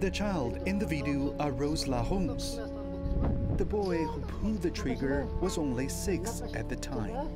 The child in the video are Rosla Holmes. The boy who pulled the trigger was only six at the time.